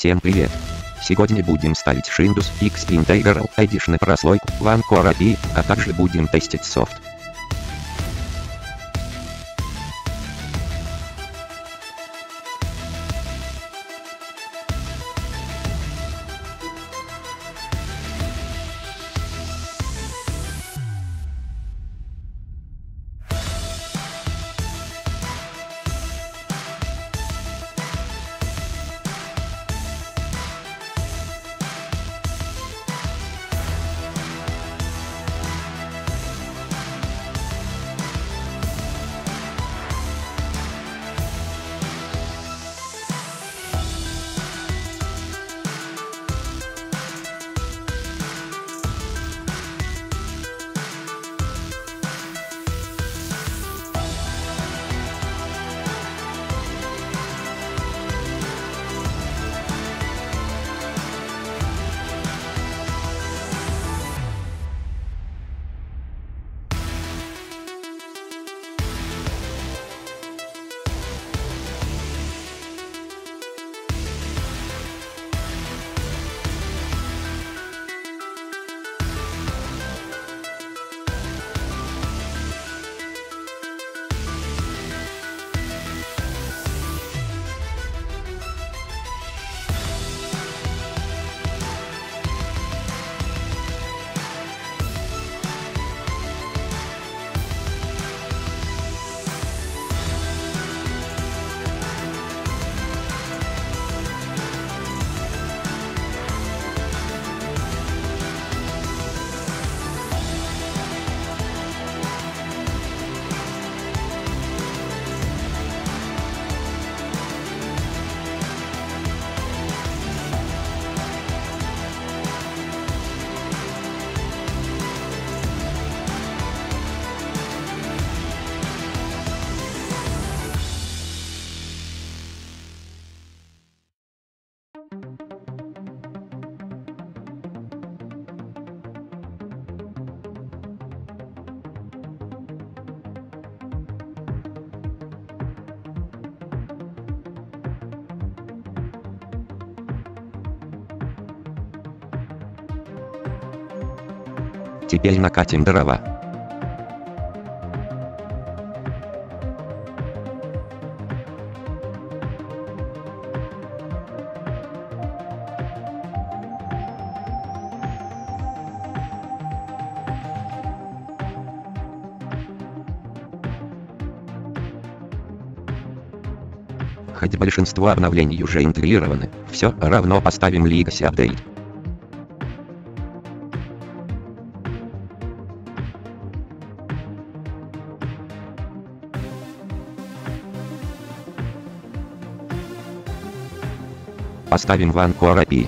Всем привет! Сегодня будем ставить Windows XP Integral Edition прослойку One Core API, а также будем тестить софт. Теперь накатим дрова. Хоть большинство обновлений уже интегрированы, все равно поставим Legacy Update. Поставим Core API.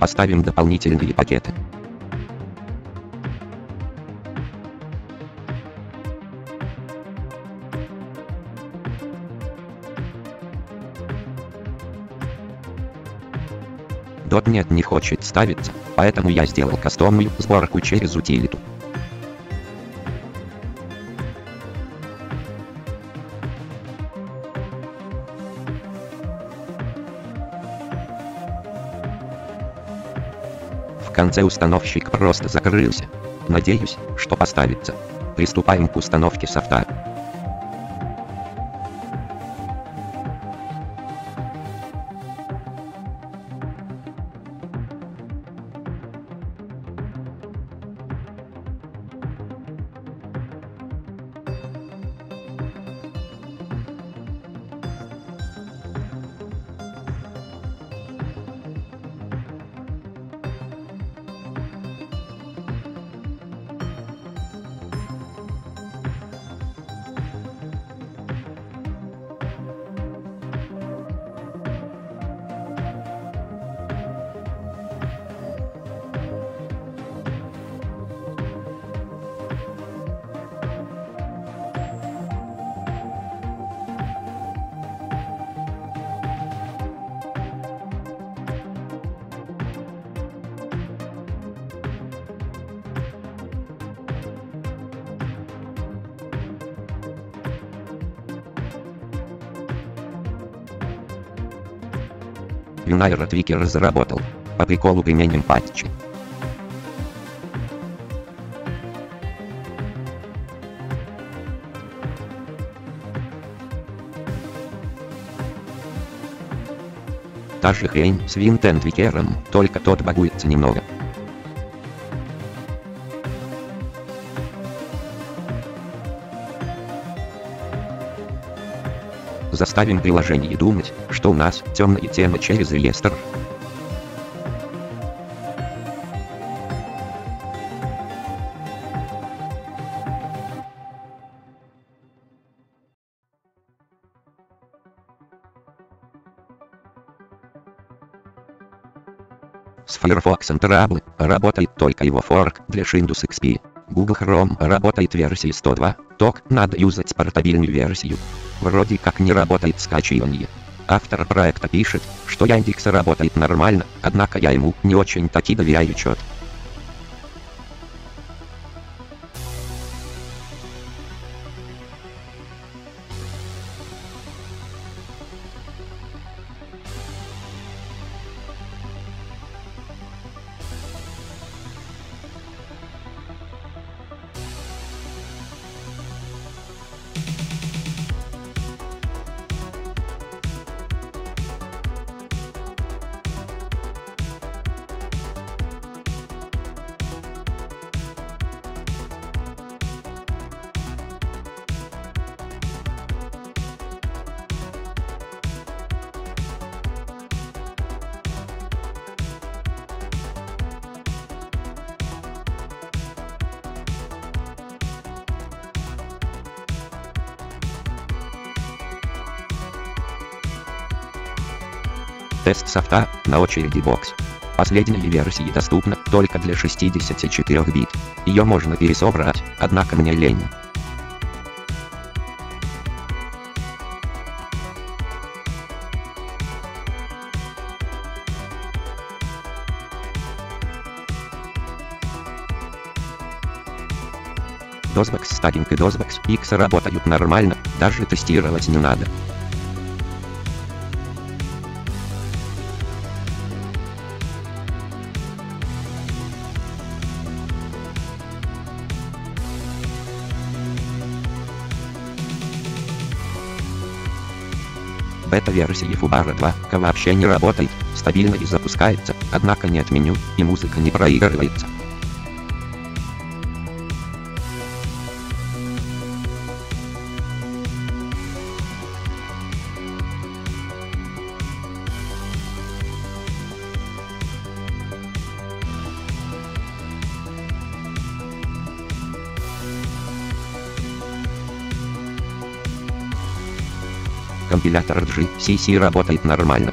Поставим дополнительные пакеты. .NET не хочет ставиться, поэтому я сделал кастомную сборку через утилиту. В конце установщик просто закрылся. Надеюсь, что поставится. Приступаем к установке софта. United Wiki разработал. По приколу применим патчи. Та же хрень с Винтендвикером, только тот багуется немного. Заставим приложение думать, что у нас темная тема через реестр. С Firefox Trouble работает только его форк для Windows XP. Google Chrome работает версии 102, ток надо юзать портабильную версию. Вроде как не работает скачивание. Автор проекта пишет, что Яндекс работает нормально, однако я ему не очень таки доверяю чет. Тест софта на очереди бокс. Последняя версия доступна только для 64 бит. Ее можно пересобрать, однако мне лень. DOSBox стагинг и DOSBox X работают нормально, даже тестировать не надо. Бета-версии Fubara 2 вообще не работает, стабильно и запускается, однако нет меню, и музыка не проигрывается. Компилятор GCC работает нормально.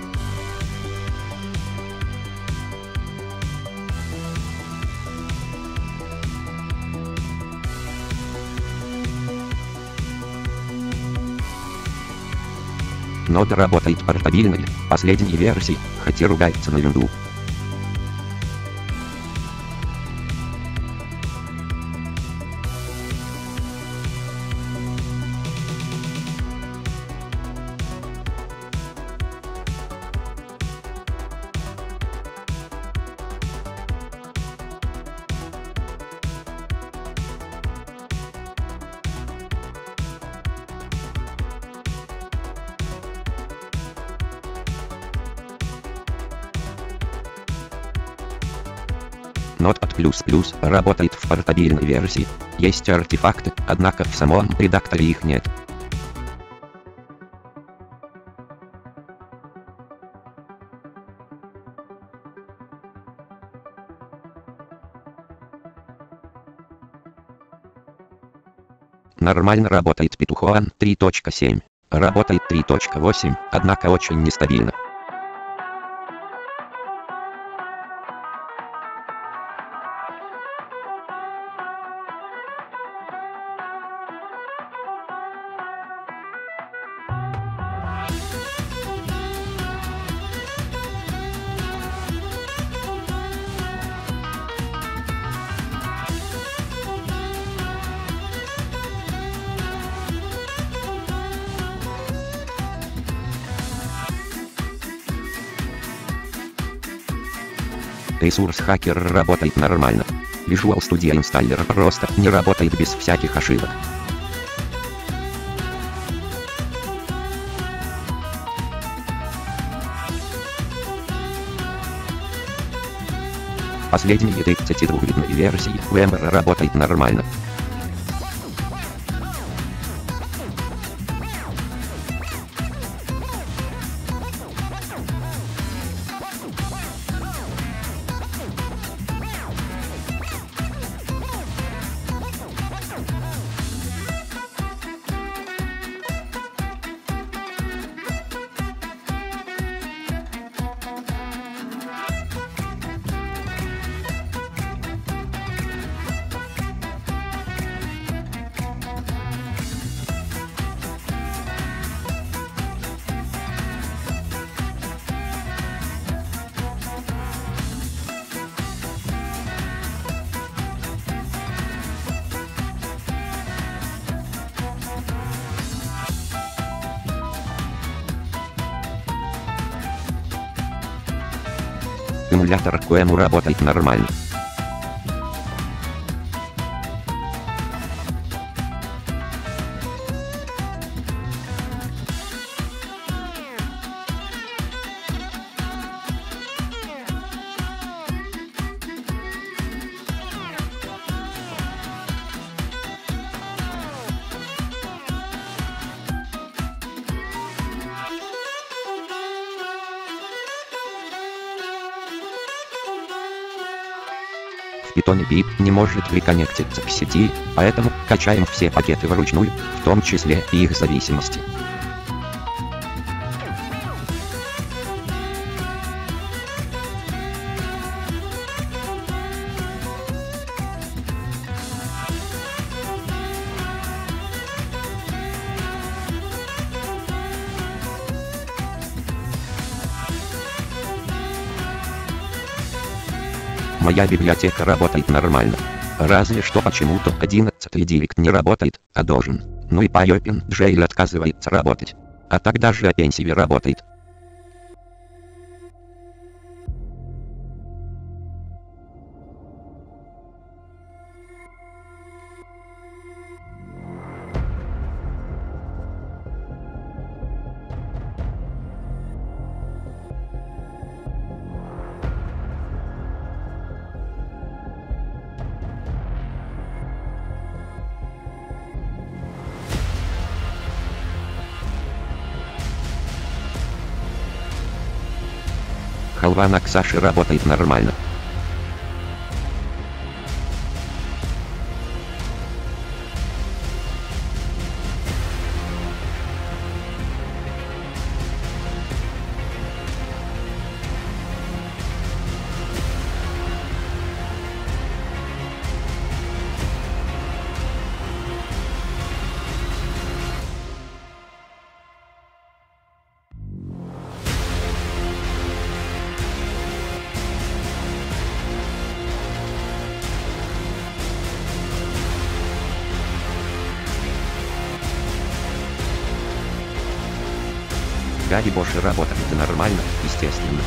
Нода работает портабильно, последней версии, хотя ругается на винду. Notepad++ работает в портабильной версии. Есть артефакты, однако в самом редакторе их нет. Нормально работает Петухуан 3.7. Работает 3.8, однако очень нестабильно. Ресурс Hacker работает нормально. Visual Studio Installer просто не работает без всяких ошибок. Последние 32-битные версии VMware работает нормально. Эмулятор QEMU работает нормально. В питоне BIP не может приконнектиться к сети, поэтому качаем все пакеты вручную, в том числе и их зависимости. Моя библиотека работает нормально. Разве что почему-то 11 директ не работает, а должен. Ну и PyOpen Jail отказывается работать. А тогда же Offensive работает. Халва на Ксаше работает нормально. Габи Боши работает нормально, естественно.